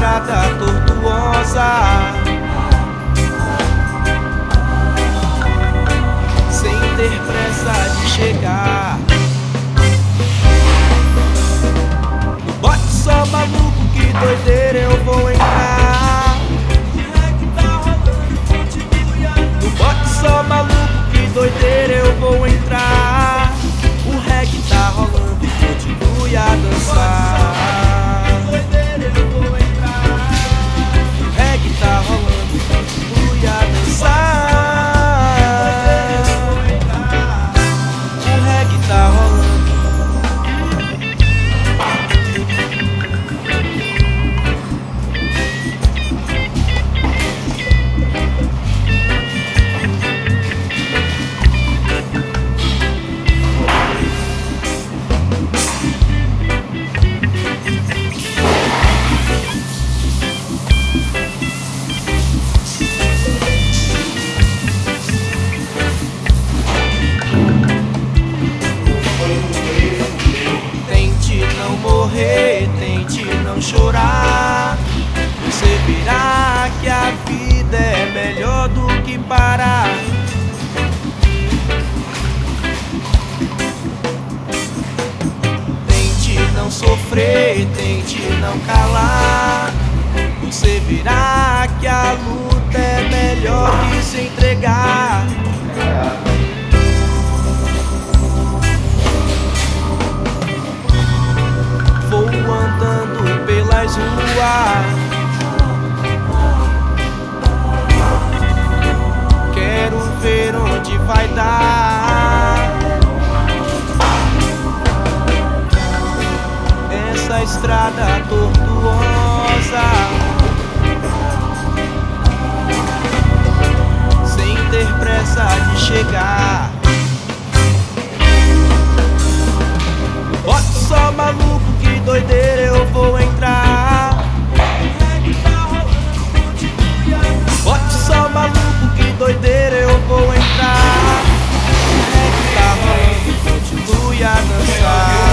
estrada tortuosa. Sem ter pressa de chegar. No bote só maluco, que doideira eu vou entrar. No bote só maluco, que doideira eu vou entrar. O reggae tá rolando, continue a dançar. Ver onde vai dar. Essa estrada tortuosa. Sem ter pressa de chegar. Bote só maluco, que doideira eu vou entrar. Doideira eu vou entrar. O reggae tá rolando, continue a dançar.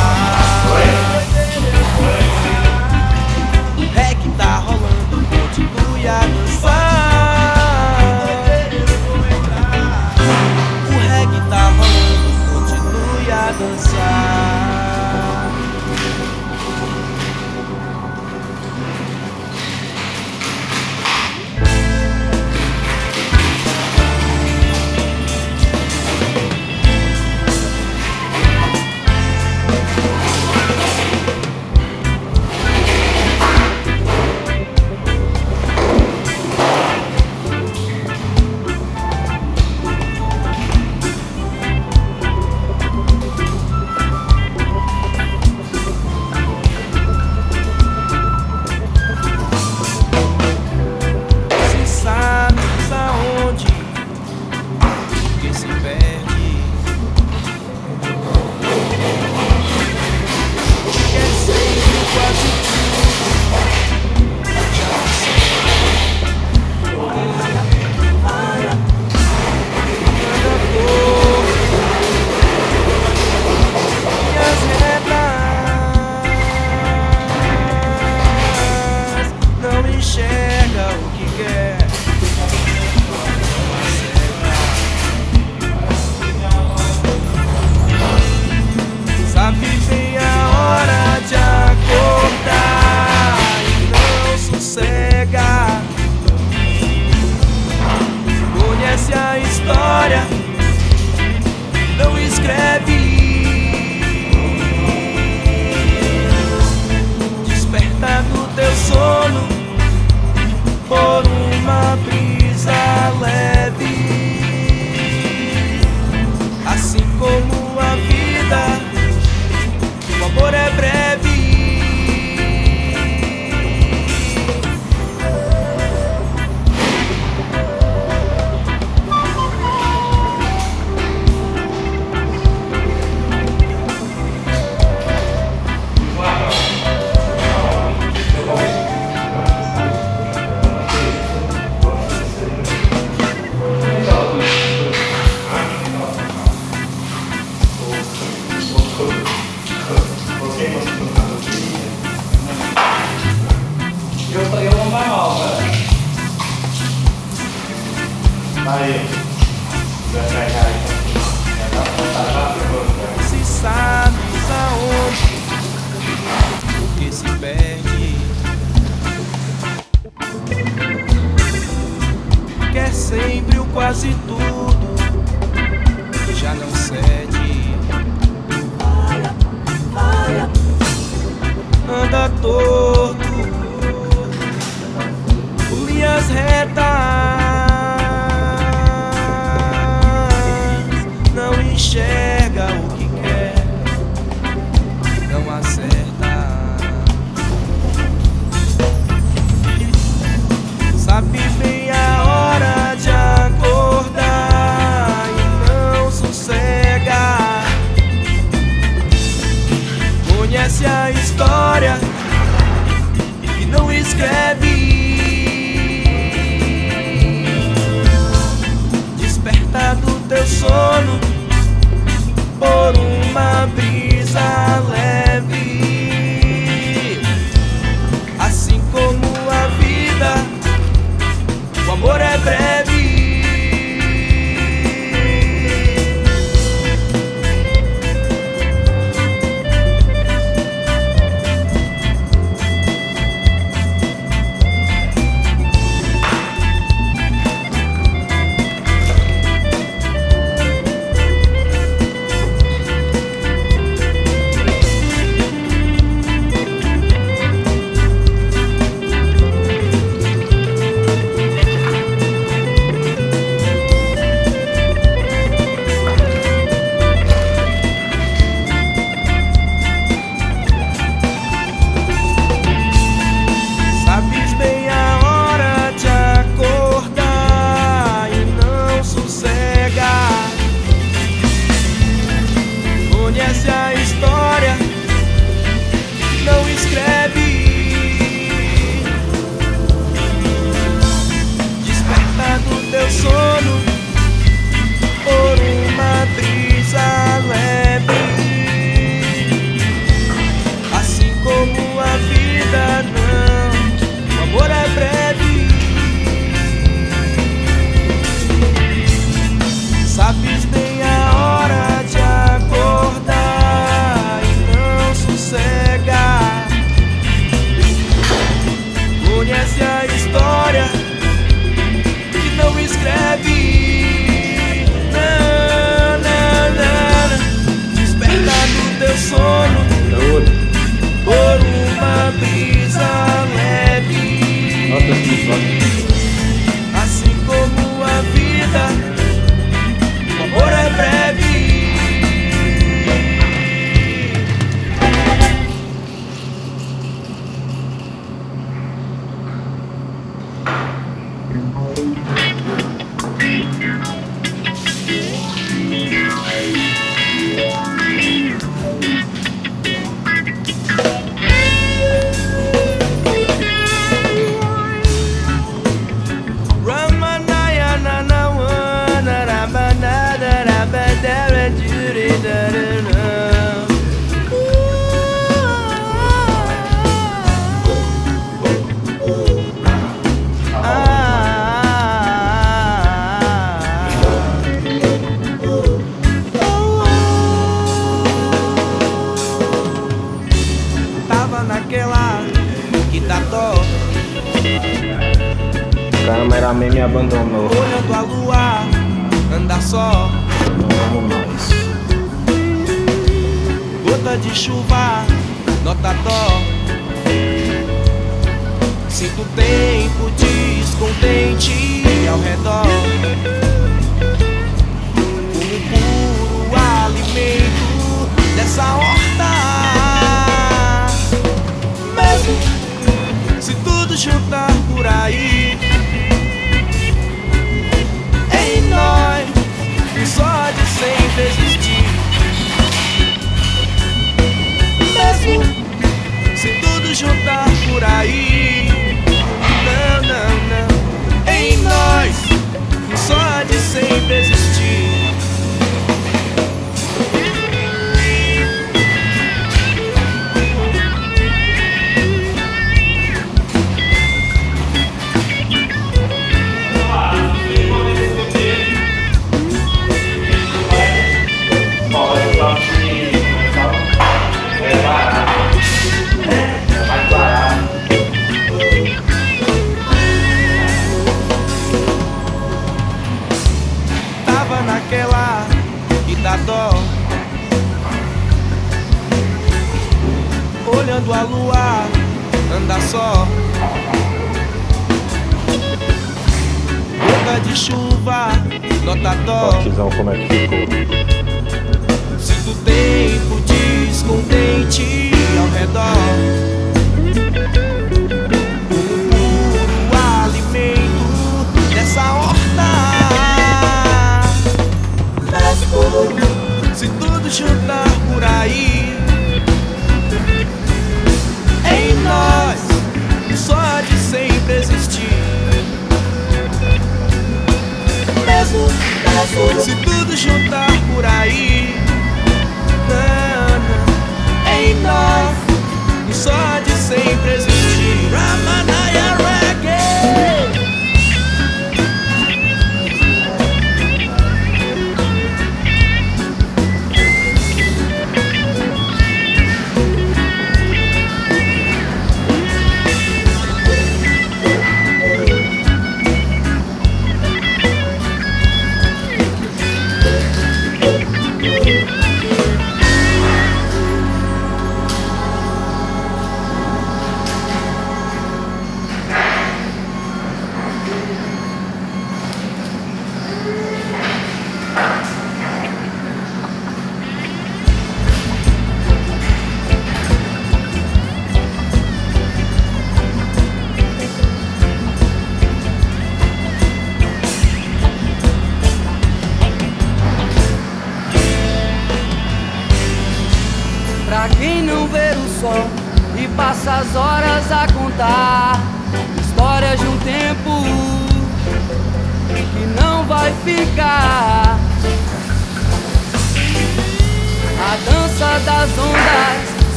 retas. Não enxerga o que quer, não acerta. Sabe bem a hora de acordar e não sossega. Conhece a história e não escreve. solo. Sinto o tempo descontente ao redor. Como puro alimento dessa horta. Mesmo se tudo jantar por aí. Em nós, só de sem desistir Mesmo se tudo jantar por aí. de sempre existir. quando a lua anda só. Boca de chuva, nota dó. Batizão, como é que ficou? Sinto tempo descontente ao redor. Como puro alimento dessa horta. Se tudo juntar por aí. nós só de sempre existir. Mesmo, mesmo se tudo juntar por aí, não, não, em nós só de sempre existir.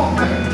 Eu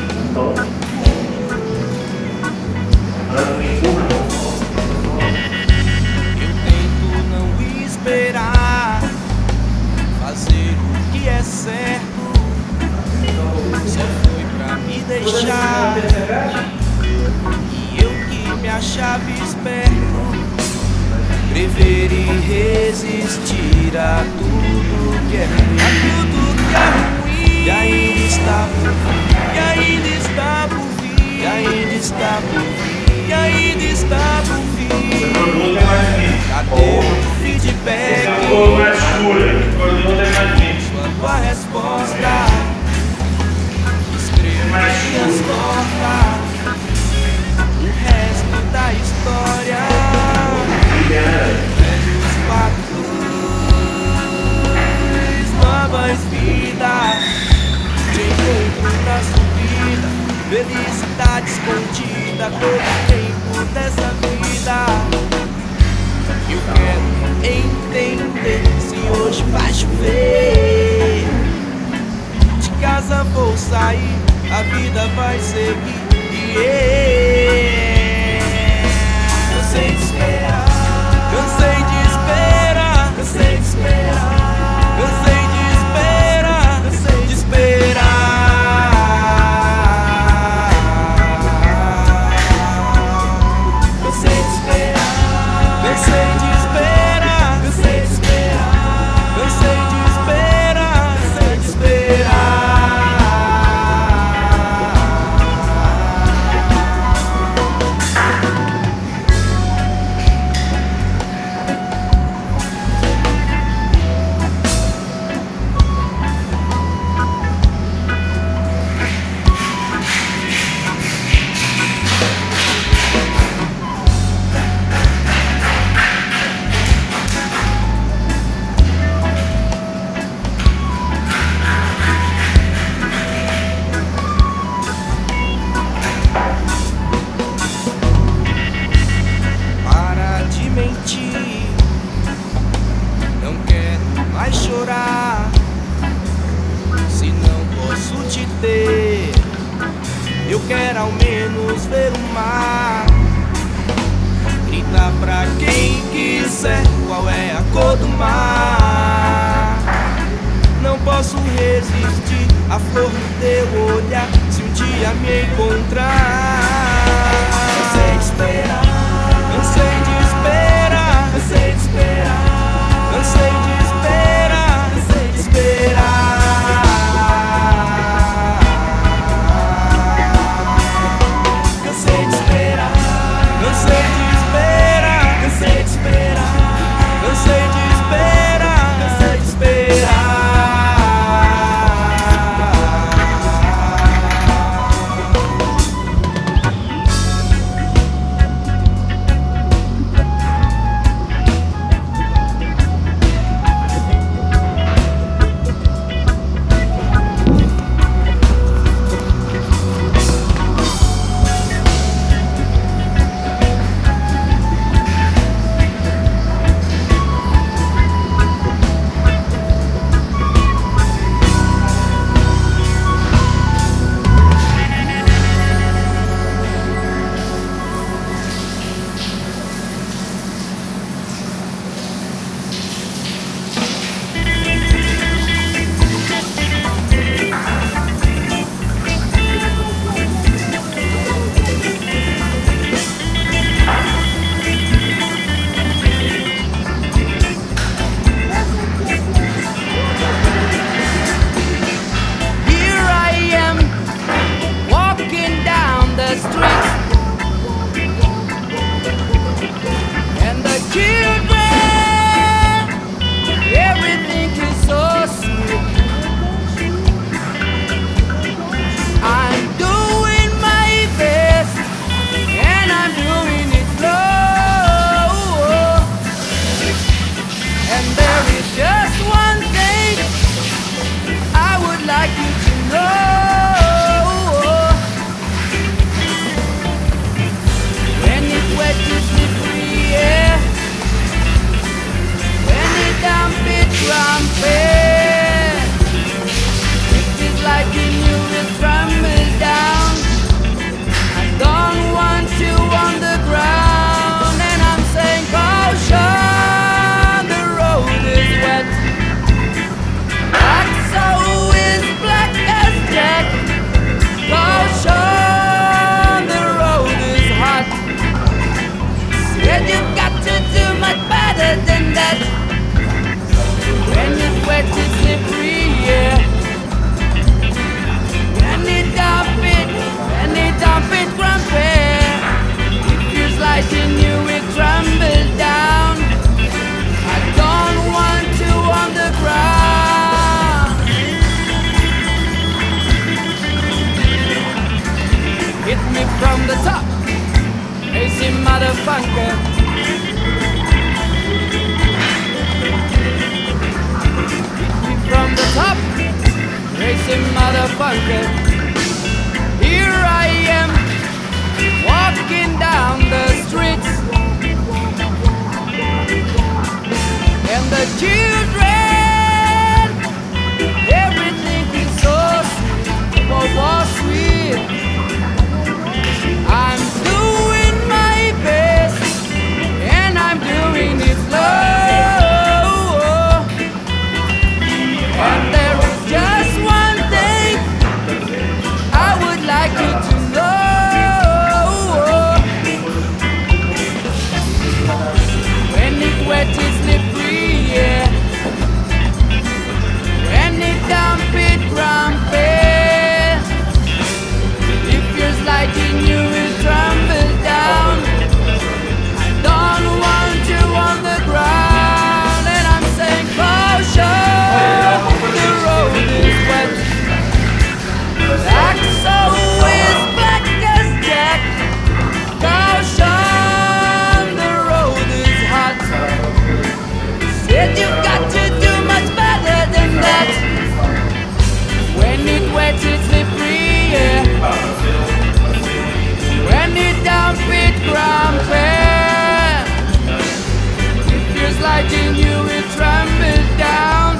will down.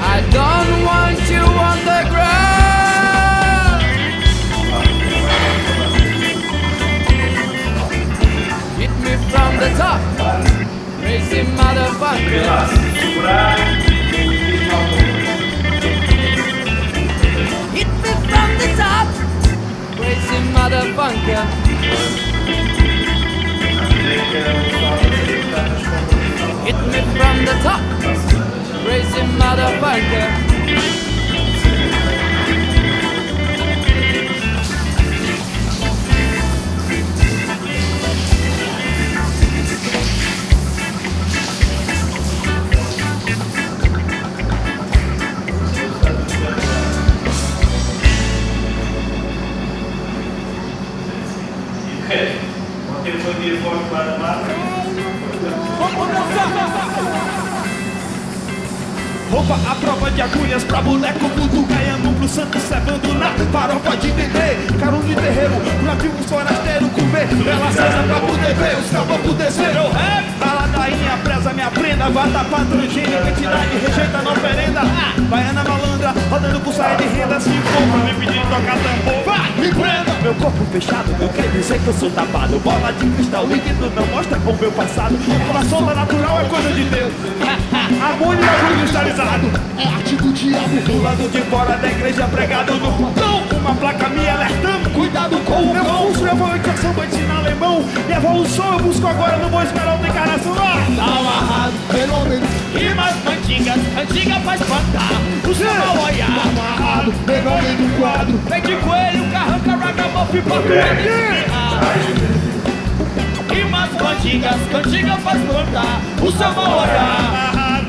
I don't want you on the ground. Hit me from the top. Crazy motherfucker. Hit me from the top. Crazy motherfucker Hit me from the top. Crazy motherfucker. Ontem ele foi de fora para Roupa à prova de agulhas pra boneco Budu Caiano pro santo cevando na farofa de dendê Carão de terreiro, pra vimos forasteiro comer. Bela cesa pra poder ver, os caboclos desceram o rap A ladainha preza minha prenda, vata patrogênio Quantidade rejeita na oferenda ah, Baiana malandra, rodando por sair de renda Se for pra me pedir tocar tambor, vai, me prenda! Meu corpo fechado, não quer dizer que eu sou tapado. Bola de cristal líquido não mostra com meu passado. Coração da natural é coisa de Deus. Amor e bagulho cristalizado. É arte do diabo Do lado de fora da igreja pregado no portão Uma placa me alertando Cuidado com o meu curso de alfabetização vou ensinar alemão. E evolução eu busco agora Não vou esperar o declaração lá Tá amarrado, fenômeno Rimas antigas, antiga faz espantar O seu mal olhar Amarrado, fenômeno do quadro. Vem de coelho, carranca, ragamuff, patrulha Rimas cantigas, cantiga faz plantar O seu mal olhar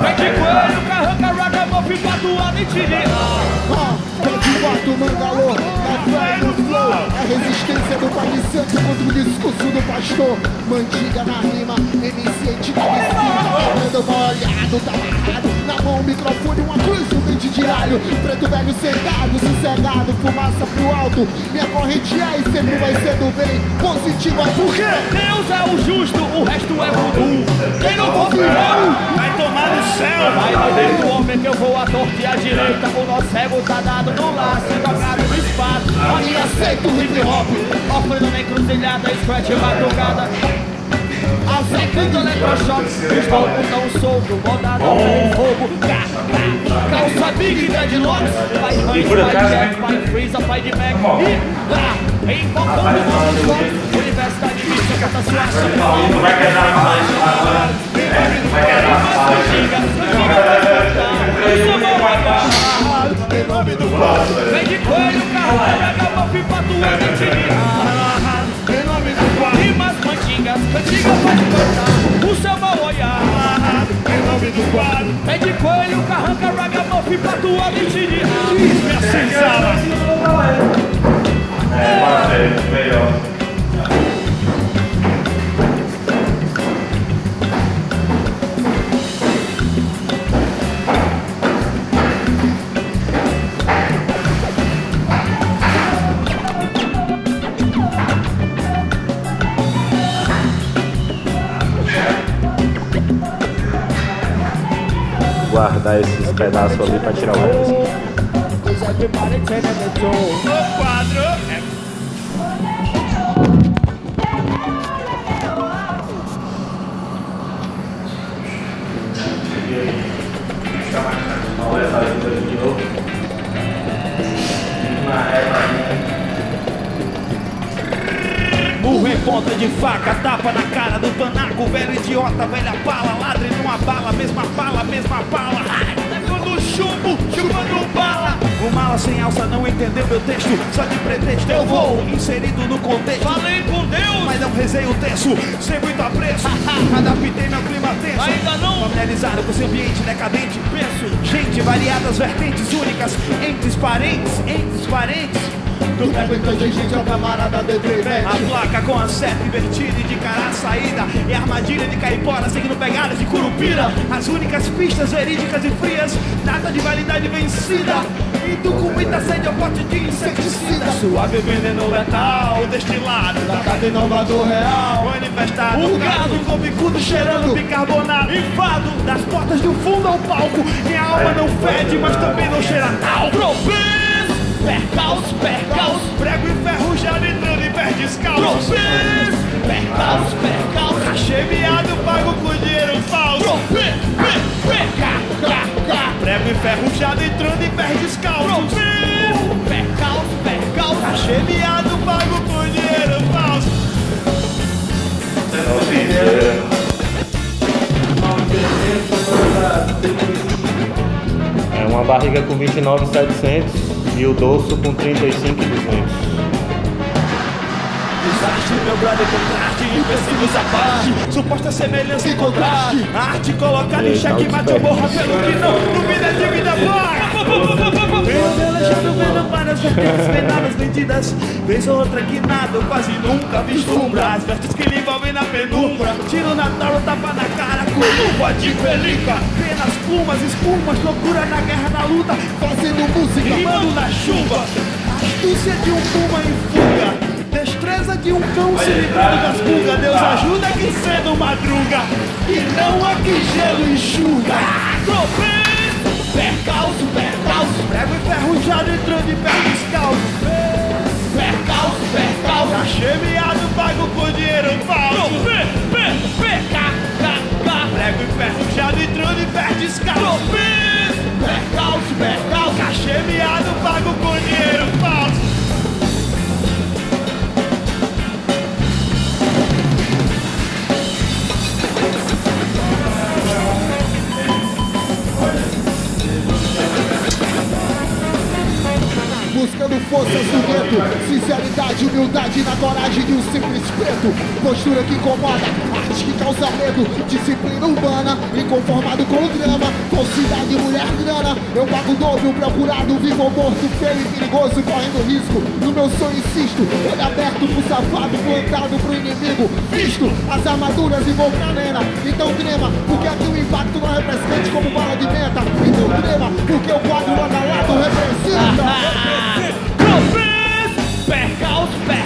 Vem de coelho, carranca, ragamuff, patuada e tiriar De fato, mangalô, na fé do flow. A resistência do Pai Santo contra o discurso do pastor. Mandiga na rima, MC antiga de cima Ando molhado, tá amarrado Na mão, microfone, uma cruz, um dente de alho. Preto velho sentado, sossegado, fumaça pro alto. Minha corrente é e sempre vai ser do bem Positiva, por quê? Deus é o justo, o resto é voodoo. Quem não confiar vai tomar no céu. Vai lá dentro do homem que eu vou à torta e à direita O nosso cego tá dado não lá, sendo a no espaço. minha seta o hip hop, ofrendo na cruzilhada, scratch madrugada. Azecando eletrochoques, os palcos tão soltos, rodada com fogo, calça big e pai Hans, pai Jack, né? pai Freeza, pai de Mac, e lá, invocando novos jogos, universidade mística da sua ação. Não vai quedar mais, é, não vai quedar mais nome do Pátria. Vem de coelho, caralho, acaba pipa tua gente Em nome do Pátria. Rimas cantigas, cantigas faz cantar o seu mau olhar. Nome do Vem de coelho, carranca, ragamuffin pra tua Que isso, minha senzala. É, é, é, é, Guardar esses pedaços ali pra tirar o resto. O quadro é ajuda de novo. Uma reta ponta de faca, tapa na cara do panaco, velho idiota, velha bala, ladre numa bala, mesma bala, mesma bala. Levando chumbo, chupando bala. O mala sem alça não entendeu meu texto, só de pretexto eu vou inserido no contexto. Falei com Deus, mas não rezei o texto, sem muito apreço. Adaptei meu clima tenso. Ainda não familiarizado com esse ambiente decadente. Penso, gente, variadas vertentes únicas, entre parentes, entre parentes. Tu pega inteligente, é o camarada de tremete. A placa com a seta invertida e de cara saída. E a armadilha de caipora seguindo pegadas de curupira. As únicas pistas verídicas e frias Nada de validade vencida. E tu com muita sede ao pote de inseticida. Suave veneno letal destilado Da Cada inovador real. Manifestado O gado com bicudo cheirando bicarbonato. Enfado das portas do fundo ao palco. Minha alma não fede, mas também não cheira tal Percalço, percalço Prego enferrujado entrando em pé descalço Propenso Percalço, percalço Cachê miado, pago com dinheiro falso. Prego enferrujado entrando em pé descalço Cachê miado, pago com dinheiro falso. É uma barriga com 29,700 e o dorso com 35,200. Desastre, meu brother, contraste, empecilhos à parte. Suposta semelhança e contraste. Arte colocada em xeque mate ou morra pelo que não Duvida de vida boa Pelejando, vendo várias vertentes penadas vendidas. Vez ou outra que nada, eu quase nunca vislumbra As vestes que lhe envolvem na penumbra. Tiro na tala, tapa na cara luva de pelica Penas, plumas, espumas, loucura na guerra, na luta Fazendo música, Rimando na chuva, astúcia de um puma em fuga, destreza de um cão se livrando das pulgas. Deus ajuda que cedo madruga, e não a que gelo enxuga. Tropeço, percalço, percalço, prego enferrujado entrando em pé descalço. Percalço, percalço, cachê miado, pago com dinheiro falso. Prego enferrujado entrando em pé descalço. Percalço, percalço, cachê miado, pago com dinheiro falso. Buscando forças do vento, sinceridade, humildade na coragem de um simples preto. Postura que incomoda, arte que causa medo, disciplina urbana, inconformado com o drama. Falsidade, mulher, grana. Eu pago dobro, procurado, vivo ou morto, feio e perigoso, correndo risco. No meu sonho insisto, olho aberto pro safado, plantado pro inimigo. Visto as armaduras e vou pra nena. Então trema, porque aqui o impacto não é refrescante como bala de menta. Então trema, porque o quadro lado a lado representa. Tropeço, percalço, percalço,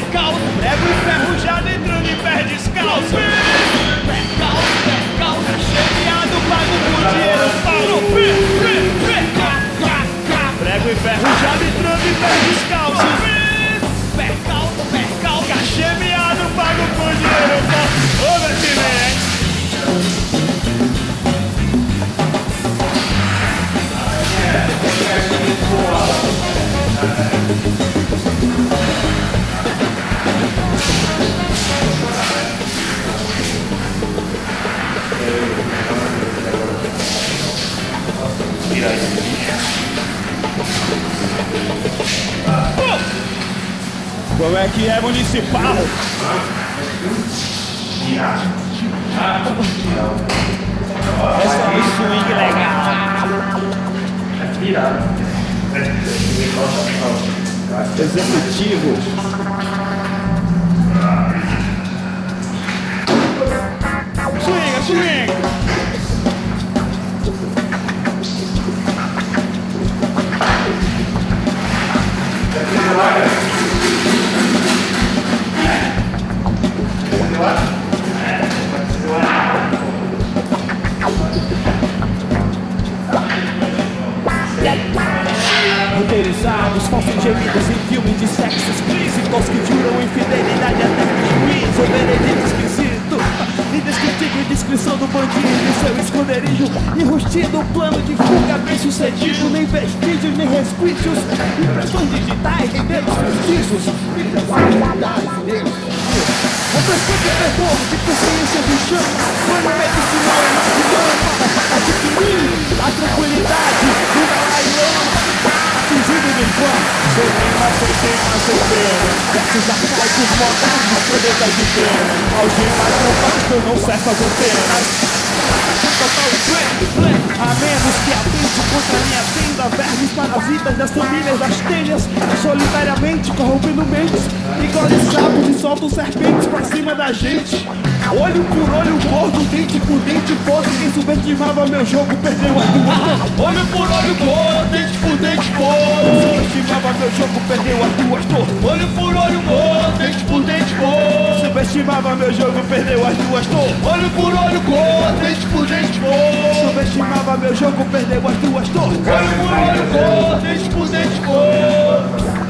Como é que é municipal? É um swing legal. Executivo. Swinga, swinga. Roteirizados, falsos gemidos em filmes de sexo explícitos que juram infidelidade até juiz ou veredito esquisito. Indescritível descrição do bandido e seu esconderijo. Enrustido plano de fuga bem sucedido. Nem vestígios, nem resquícios. Impressões digitais, dedos vestígios. Impressões negros. Opressão de terror, de consciência de chama. Plano medicinal é mais de lama. Adquirir a tranquilidade do Dalai Atingido de fã, sem tema, sem pena. Versos arcaicos, planetas de pena. Algemas não bastam, não certas antenas. A menos que atente contra minha tenda Vermes parasitas das famílias das telhas Solitariamente corrompendo mentes Engole sapos e soltam serpentes pra cima da gente Olho por olho, gordo, dente por dente Foda quem subestimava meu jogo, perdeu a tua. Olho por olho, gordo, dente por dente Foda subestimava meu jogo, perdeu duas torres Olho por olho, gordo, dente por dente Foda subestimava meu jogo, perdeu as duas torres Olho por olho, gordo, dente por dente Foda subestimava meu jogo, perdeu as duas torres Olho por olho, gordo, dente por dente Foda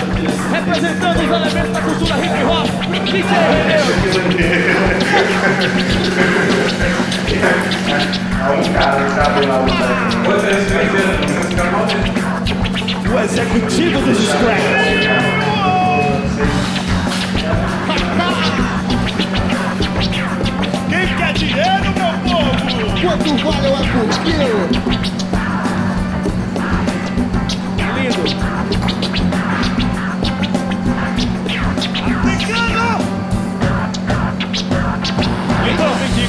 Representando os elementos da cultura hip hop, DJ Reneu. O executivo dos scratch. Quem quer dinheiro, meu povo? Quanto vale o acurquinho? Lindo.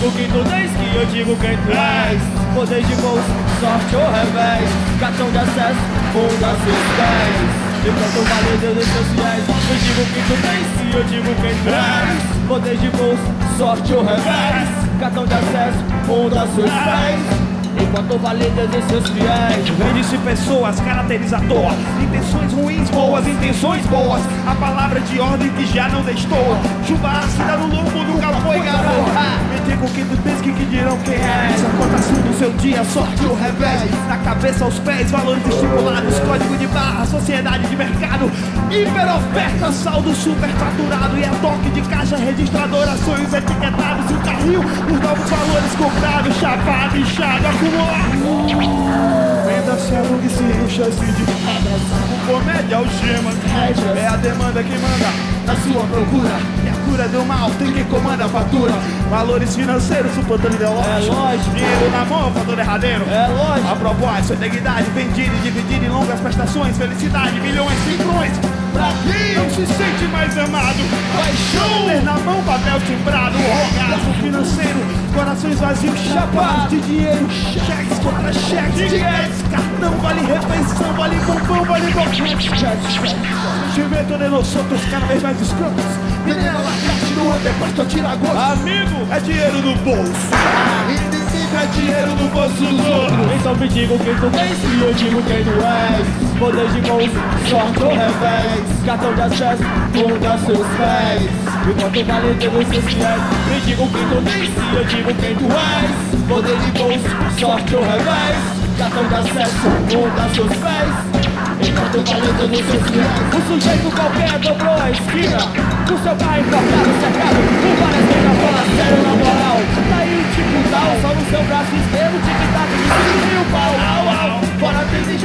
Então me diga o que tu tens, que eu digo quem tu és. Poder de bolsa, sorte ou revés. Cartão de acesso, funda seus pés. De quanto vale Deus e seus fiéis. Me diga o que tu tens, que eu digo quem tu és. Poder de bolsa, sorte ou revés. Cartão de acesso, funda seus pés. Enquanto vale Deus e seus fiéis Vende-se pessoas, caracterizador Intenções ruins, boas, intenções boas A palavra de ordem que já não destoa Chuva ácida no lombo nunca foi garoto Me diga o que tu tens, que, que dirão quem é. Essa cotação do seu dia, sorte ou revés. Da cabeça aos pés, valores estipulados. Código de barra, sociedade de mercado. Hiperoferta, saldo superfaturado. E a toque de caixa registradora Sonhos etiquetados e o carril. Os novos valores comprados, chapado, inchado, acumulado. Venda se alugue, se encha, se de O comédia, algema. É a demanda que manda na sua procura A cura do mal tem quem comanda a fatura. Valores financeiros suplantando ideológico. É lógico. Dinheiro na mão, fator derradeiro. É lógico. A propósito, integridade vendida e dividida em longas prestações. Felicidade, milhões, cifrões Pra quem não se sente mais amado. Paixão Ter na mão papel timbrado Orgasmo financeiro Corações vazios chapados de dinheiro Cheques contra cheques Cheques. Cartão vale refeição Vale bombom, vale boquete Sentimento de nós outros cada vez mais escrotos Menina lacate no antepasto tira gosto. Amigo, é dinheiro no bolso É dinheiro no bolso dos outros. Então me diga quem tu tens e eu digo quem tu és. Poder de bolso, sorte ou revés. Cartão de acesso, muda seus pés. Enquanto vale todos seus fiéis Me diga quem tu tens e eu digo quem tu és. Poder de bolso, sorte ou revés. Cartão de acesso, muda seus pés. Enquanto vale todos seus fiéis O sujeito qualquer dobrou a esquina. O seu carro importado, cercado Por várias meias, fala sério na moral Tal, só no seu braço esquerdo Tic-tac, me o pau, au,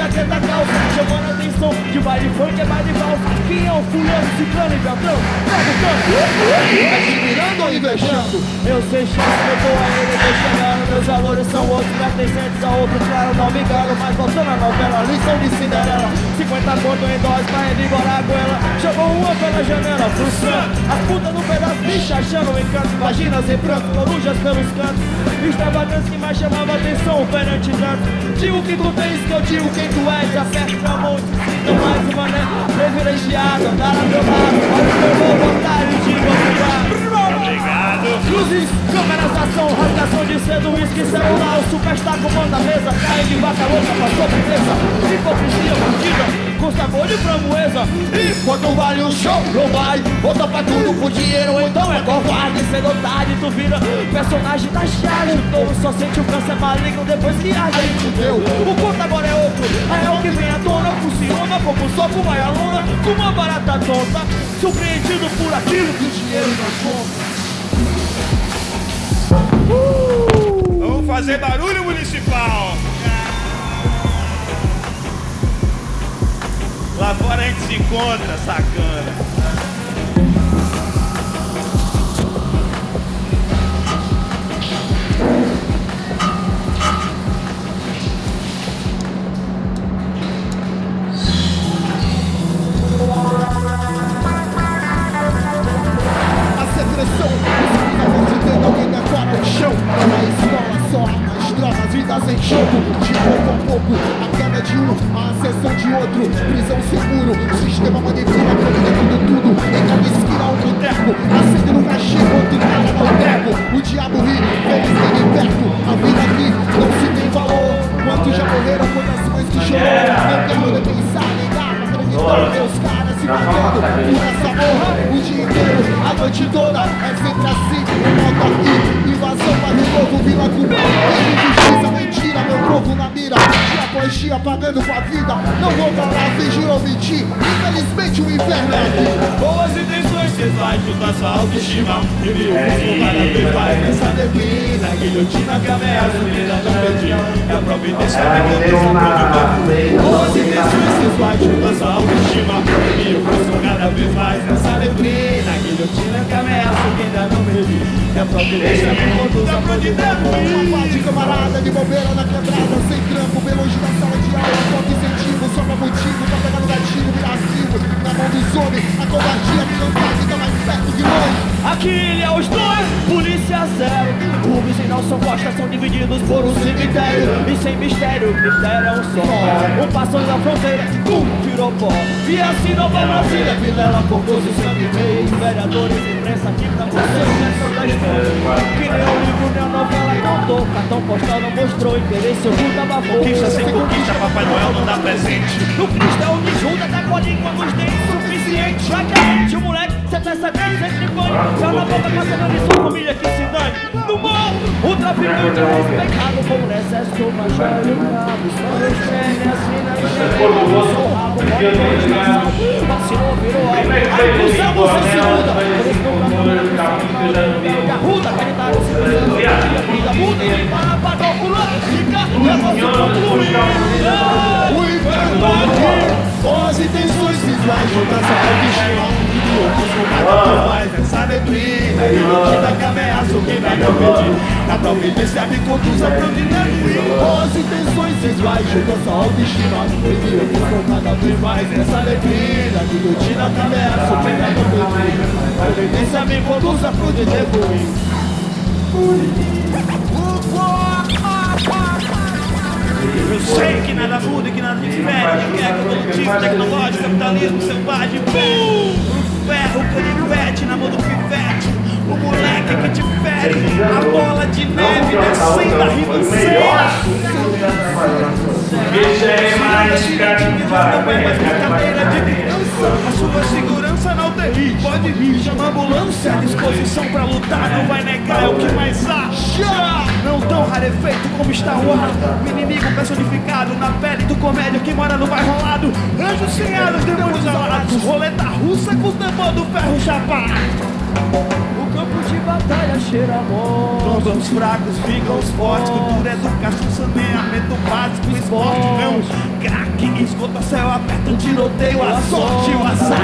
jaqueta calça Chamando atenção de baile funk é baile valsa Quem é o fulano, ciclano e beltrão? Pega o canto Admirando ou invejando? Eu sei chance, eu tô a ele, tô chegando. Meus valores são outros, pertencentes a outros Claro, não me engano, mas voltando à novela Lição de Cinderela. 50 conto em dose pra revigorar a goela. Chegou uma pela janela, frustrando. As putas no pedaço, bicha achando o encanto. Vaginas em branco, corujas pelos cantos. Extravagância que mais chamava atenção perante tanto Digo que tu tens, que eu digo quem tu és Aperta a mão, sinta mais uma mané Privilegiado, andar a meu lado Olha o meu novo otário, digo obrigado Obrigado. Luzes, câmeras, ação, rasgação de cedo, uísque, celular, o superstar comanda a mesa, carne de vaca louca, passou beleza, hipocrisia, mentira, com sabor de framboesa. E quanto vale um show, não vai, volta pra tudo por dinheiro, então é covarde, cedo ou tarde, tu vira personagem da charge, o touro só sente o câncer maligno depois que age, aí fudeu, o conto agora é outro, é o que vem à tona, funciona como um soco, vai a lona, com uma barata tonta, surpreendido por aquilo que o dinheiro não compra. Vamos fazer barulho municipal. Lá fora a gente se encontra, sacana. Autoestima E buscam cada vez mais nessa neblina Guilhotina que ameaça, vida não perdi É a providência que me conduz a Boas intenções, cês vai juntar sua autoestima E mil buscam cada vez mais. Nessa neblina Guilhotina que ameaça, vida não perdi É a providência que me conduz a Uma pá de camarada de bobeira na quebrada Sem trampo, bem longe da sala de aula. Falta incentivo, só pra motivo Pra pegar no gatilho, virar Na mão dos homens, a covardia que não tá Fica mais perto de longe Aqui é os dois, polícia zero. Rubens e Nelson Costa são divididos por um cemitério. E sem mistério, o critério é um só. Um passou da fronteira, pum, tirou pó. E assim Nova Brasília, Vilela, Concurso, Sangue Reis Vereadores, imprensa aqui pra vocês Nessa da história. Que nem o livro, nem a novela contou Cartão postal não mostrou interesse, oculto abafou Conquista sem conquista, Papai Noel não dá presente. no Cristo é o que junta, dá colinho com os dentes. Suficiente. Já que a gente, o moleque, cê pensa bem, sempre põe. Já na boca, passando de sua família que se dane. No morro, o traficante é respeitado como exército, mas já é o cabo. Só respeite as minas, enxerga o seu rabo, estação. Vacilou, virou alvo. Cruzamos, você se muda. Por isso não dá pra Arruda, caritário, se vida muda. E para, para, pula, fica, negócio concluído. O inferno tá aqui Boas intenções, se vai juntar Vez mais Essa neblina, guilhotina que ameaça o que vai não pedir A providência me conduz a pra onde deve ir Boas intenções, cês vai juntar sua autoestima E outros com cada vez mais Essa neblina, guilhotina que ameaça o que vai não pedir A providência me conduz a pra onde devo ir Eu sei que nada muda e que nada difere. Que é evolutivo, tecnológico, capitalismo selvagem. Pum! O ferro canivete na mão do pivete. O moleque que te fere. A bola de neve descendo a ribanceira. A sua segurança na UTI Pode vir, chama a ambulância disposição pra lutar Não vai negar, é o que mais há Não tão rarefeito como Star Wars. O inimigo personificado na pele do comédia Que mora no bairro ao lado Anjos sem asas, demônios alados Roleta russa com o tambor do ferro chapado. O campo de batalha cheira a morte. Tombam os fracos, ficam os fortes. Cultura, educação, saneamento básico Esporte. Não, craque, esgota, céu aberto Tiroteio, a sorte, o azar.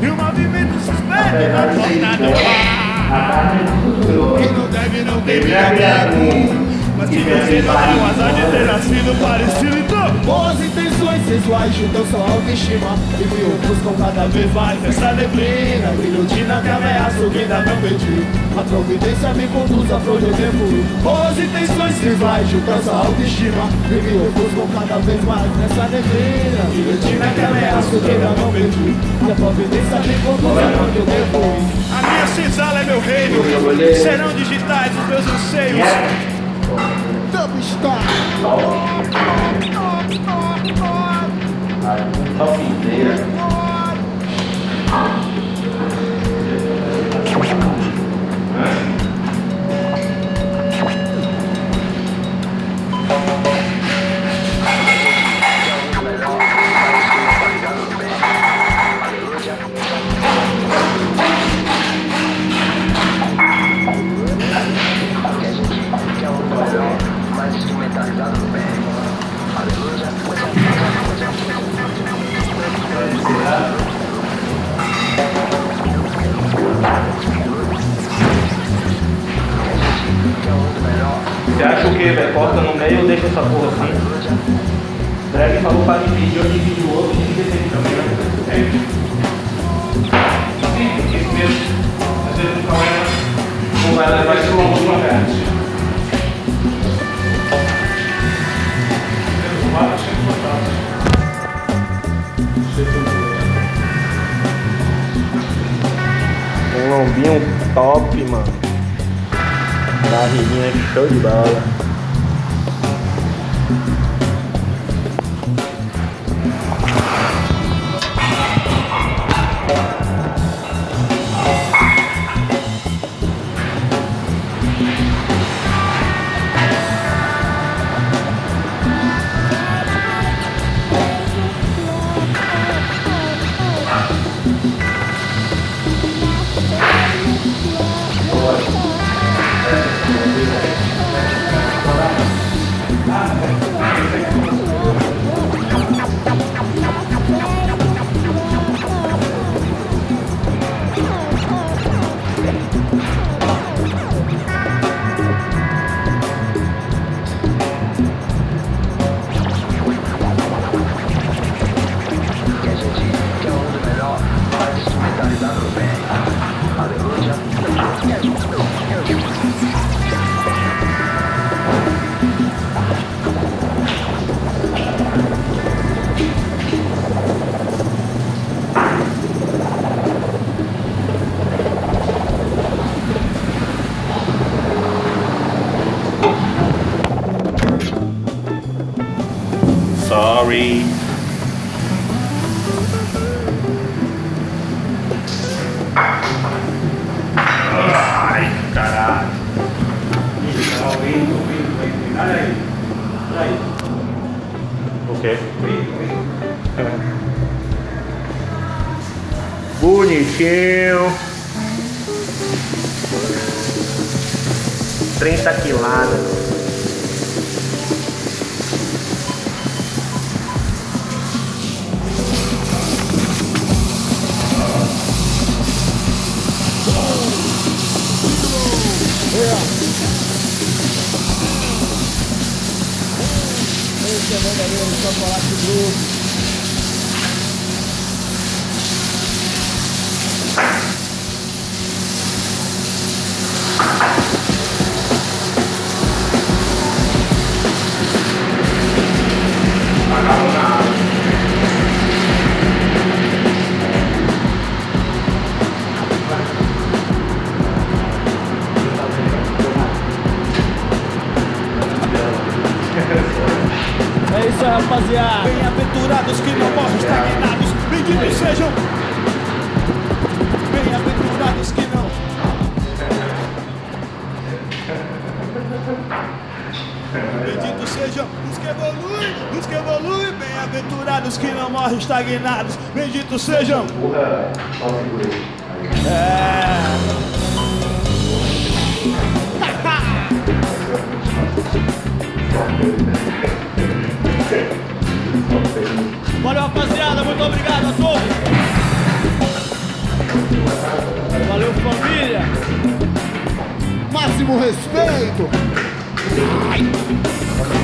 E o movimento se espelha na porta Quem não deve, não deve amigo Mas que você tem o azar de ter nascido parecido Então, Boas intenções, sensuais juntam sua autoestima. E me ofuscam cada vez mais nessa neblina. Guilhotina me ameaça, o que não pedi A providência me conduz a onde eu ir Boas intenções sensuais juntam sua autoestima. E me ofuscam cada vez mais nessa neblina. Guilhotina me ameaça, o que não pedi A providência me conduz a onde reino. Serão digitais os meus anseios. Dubstar Você acha o que, velho? Corta no meio ou deixa essa porra assim? Drag falou pra dividir, eu dividi o outro e dividi também, né? É. Sim, porque mesmo. Às vezes o problema não vai levar isso longe uma vez. Um lombinho top, mano. Barriguinha show de bola. Sorry. Bem-aventurados que não morrem estagnados. Benditos sejam. Bem-aventurados que não. Benditos sejam os que evoluem, os que evoluem. Bem-aventurados que não morrem estagnados. Benditos sejam. É. Valeu, rapaziada. Muito obrigado a todos. Valeu, família. Máximo respeito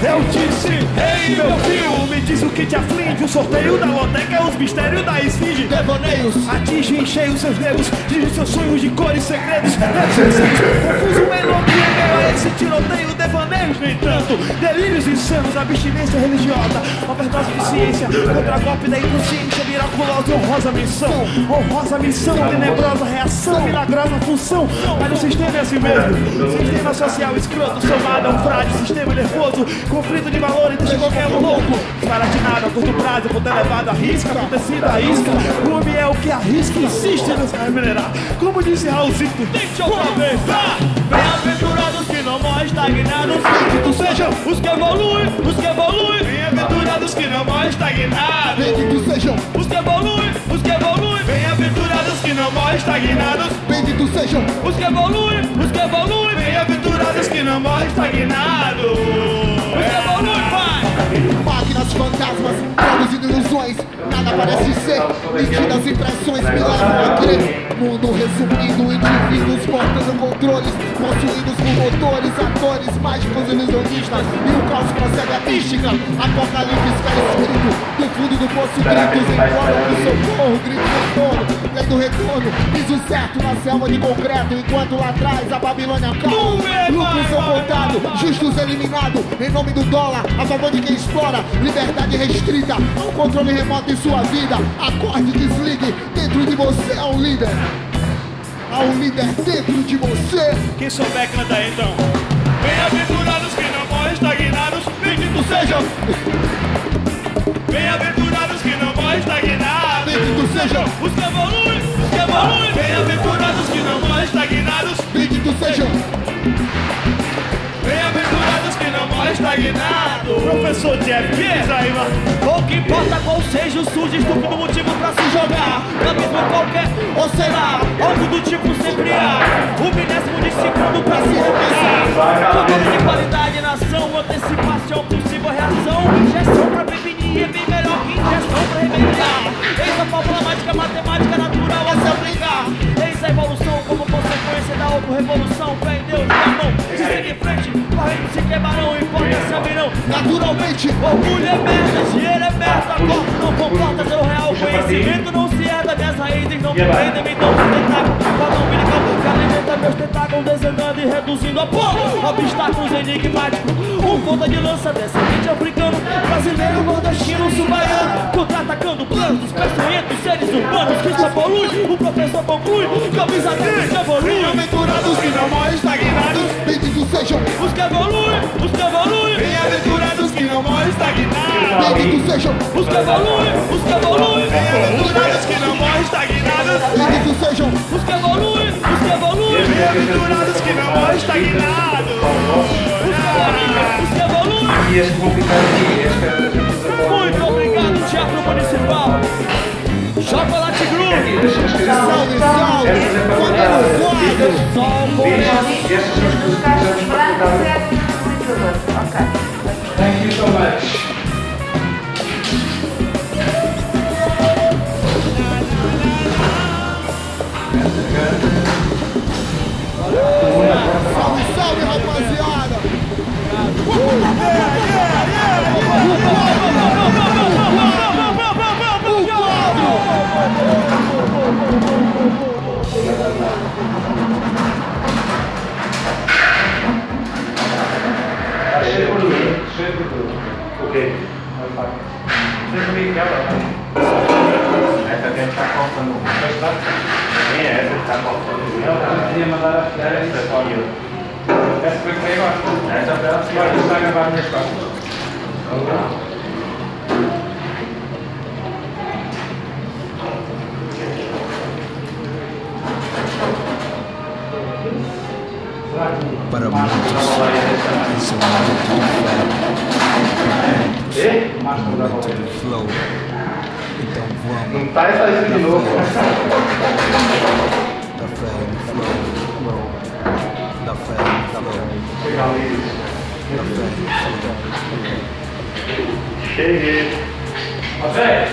Eu disse, ei meu filho, me diz o que te aflige. O sorteio da loteca, os mistérios da esfinge. Devaneios, Atinge em cheio seus dedos, dirige seus sonhos de cores, segredos. Confuso melodia, meio a esse tiroteio, devaneios, no entanto. Delírios insanos, abstinência religiosa, overdose de ciência, contra golpe da inconsciência, miraculosa, honrosa missão. Honrosa missão, tenebrosa reação, milagrosa função. Mas o sistema é assim mesmo. Sistema social escroto, somado a um frágil sistema nervoso, conflito de valores, deixa qualquer um louco. Baratinado a curto prazo, por ter levado a risca, acontecido a isca. O homem é o que arrisca, insiste em nos remunerar. Como disse Raulzito, outra vez. Vá! Bem-aventurados que não morrem estagnados, benditos sejam os que evoluem, os que evoluem. Bem-aventurados que não morrem estagnados, benditos sejam, os que evoluem, os que evoluem. Bem-aventurados que não morrem estagnados, benditos sejam, os que evoluem, os que evoluem. Bem-aventurados que não morrem estagnados, os que evoluem, vai. máquinas fantasmas, produzindo ilusões. Parece ser, nítidas impressões crer. Mundo resumido, indivíduos portando controles, possuídos por motores, atores, mágicos ilusionistas. E o caos procede a mística. Apocalipse está escrito, do fundo do poço gritos imploram por socorro, grito retorno. Lei do retorno, piso certo na selva de concreto, enquanto lá atrás a Babilônia calma. Lucros são contados, justos eliminados, em nome do dólar, a favor de quem explora, liberdade restrita, um controle remoto em sua vida. Acorde, desligue, dentro de você há um líder. Há um líder dentro de você. Quem souber, canta aí então. Bem-aventurados que não morrem estagnados, benditos sejam. Bem-aventurados que não morrem estagnados, Bendito sejam, os que evoluem, os que evoluem. Bem-aventurados que não morrem estagnados, bendito sejam, que estagnados. Professor Jeff, aí, mano. Pouco importa qual seja o sujo estúpido motivo pra se jogar. Na mesma qualquer, ou será Algo do tipo sempre há. O milésimo de segundo pra se repensar Controle de qualidade na ação Antecipação, possível reação. Injeção pra prevenir é bem melhor que injeção pra remediar. Eis a fórmula mágica, matemática natural a se aplicar Eis a evolução consequência da auto-revolução Fé em Deus, e a mão, se segue em frente Correndo se queimarão, importa se abrirão naturalmente. Orgulho é merda, dinheiro é merda, corpo não comporta seu real conhecimento não se herda, minhas raízes não prendem-me, não se tentáculo, cordão umbilical, que alimenta meus tentáculos, desenhando e reduzindo a pó, obstáculos enigmáticos, um ponta de lança, descendente africano, brasileiro, nordestino, subaiano, contra-atacando planos, peçonhentos, sejam, os que evoluem, os que evoluem, Bem-aventurados que não morrem estagnados. bendito sejam, os que evoluem, os que evoluem, Bem-aventurados que não morrem estagnados. os que evoluem. E aqui, este é Muito obrigado, Teatro Municipal. Chocolate Groove. salve, salve, família Flávio. Sol Estes são os que Caixas precisamos brancas, para sete, muito doce. Ok. Thank you so much. Salve, salve, rapaziada. O quadro. De gordura, cheio de gordura. O quê? Não faz. Você comigo que ela Essa aqui está faltando. Mas está? Sim, é que está faltando. Ela queria mandar a filha essa só eu. Essa foi que veio agora. Essa foi a senhora que está a gravar minhas costas. Para muitos, esse é um momento de fé, Não tá essa isso de novo. da fé flow. Da fé flow. No flow. Cheguei. Zé.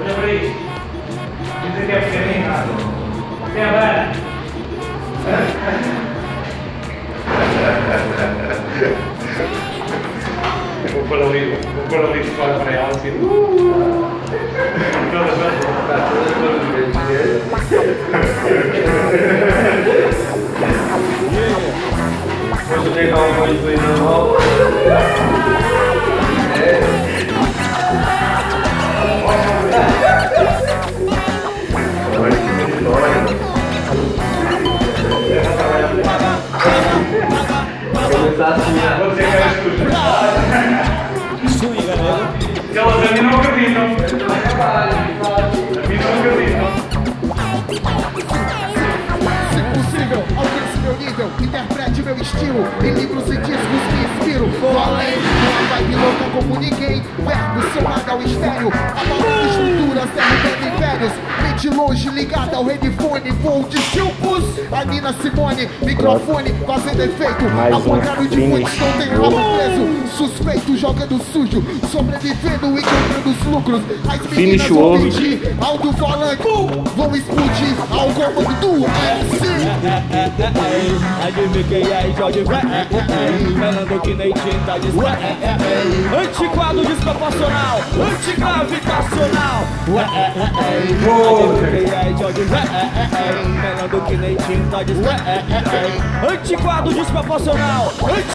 Olha pra aí. Diz que é nada. Quem é velho? Vou pôr ali, vou pôr ali para ela assim. Uh! Depois eu dar uma coisa aí na mão. Começar assim, né? Vou dizer que era escuta. Swinga, nego. Elas a mim não acreditam. Interprete meu estilo. Em livros e discos me inspiro. Vou além, uma vibe louca como ninguém. Verbo somado ao estéreo. Abalando estruturas, derrubando impérios. Mente longe, ligada ao headphone. Voo de chupos. A Nina Simone, microfone fazendo efeito. Ao contrário de muitos, não tem rabo preso. Suspeito jogando sujo, sobrevivendo e comprando os lucros. As meninas Finish vão pedir alto-falante. Vão explodir ao comando do MC. Adivinha quem é Jorge Vé Melando que nem tinta de spray Antiquado desproporcional Antigravitacional Adivinha quem é Jorge Vé Melando que spray Antiquado desproporcional